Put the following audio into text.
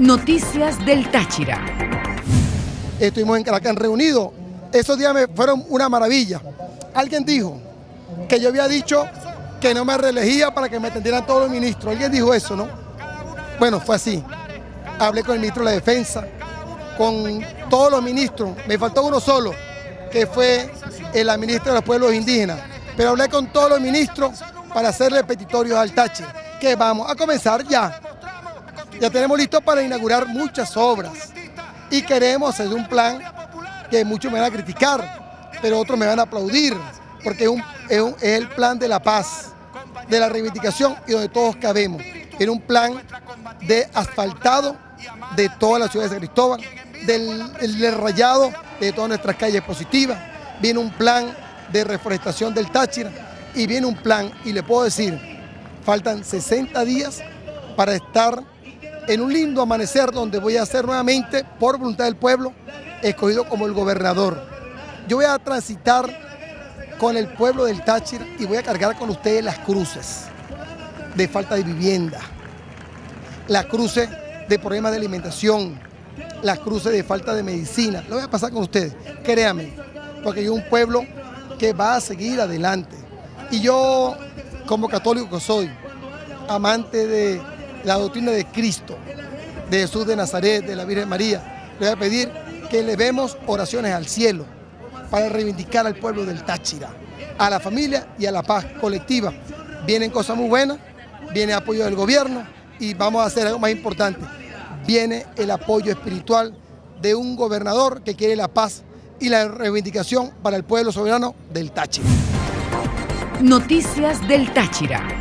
Noticias del Táchira. Estuvimos en Caracas reunidos. Esos días me fueron una maravilla. Alguien dijo que yo había dicho que no me reelegía para que me atendieran todos los ministros. Alguien dijo eso, ¿no? Bueno, fue así. Hablé con el ministro de la Defensa, con todos los ministros. Me faltó uno solo, que fue la ministra de los pueblos indígenas. Pero hablé con todos los ministros para hacerle petitorios al Táchira, que vamos a comenzar ya. Ya tenemos listo para inaugurar muchas obras y queremos hacer un plan que muchos me van a criticar, pero otros me van a aplaudir, porque es, el plan de la paz, de la reivindicación y donde todos cabemos. Es un plan de asfaltado de toda la ciudad de San Cristóbal, del, rayado de todas nuestras calles positivas, viene un plan de reforestación del Táchira y viene un plan, y le puedo decir, faltan 60 días para estar en un lindo amanecer donde voy a ser nuevamente, por voluntad del pueblo, escogido como el gobernador. Yo voy a transitar con el pueblo del Táchira y voy a cargar con ustedes las cruces de falta de vivienda, las cruces de problemas de alimentación, las cruces de falta de medicina. Lo voy a pasar con ustedes, créanme, porque yo un pueblo que va a seguir adelante. Y yo, como católico que soy, amante de la doctrina de Cristo, de Jesús de Nazaret, de la Virgen María. Le voy a pedir que le vemos oraciones al cielo para reivindicar al pueblo del Táchira, a la familia y a la paz colectiva. Vienen cosas muy buenas, viene apoyo del gobierno y vamos a hacer algo más importante. Viene el apoyo espiritual de un gobernador que quiere la paz y la reivindicación para el pueblo soberano del Táchira. Noticias del Táchira.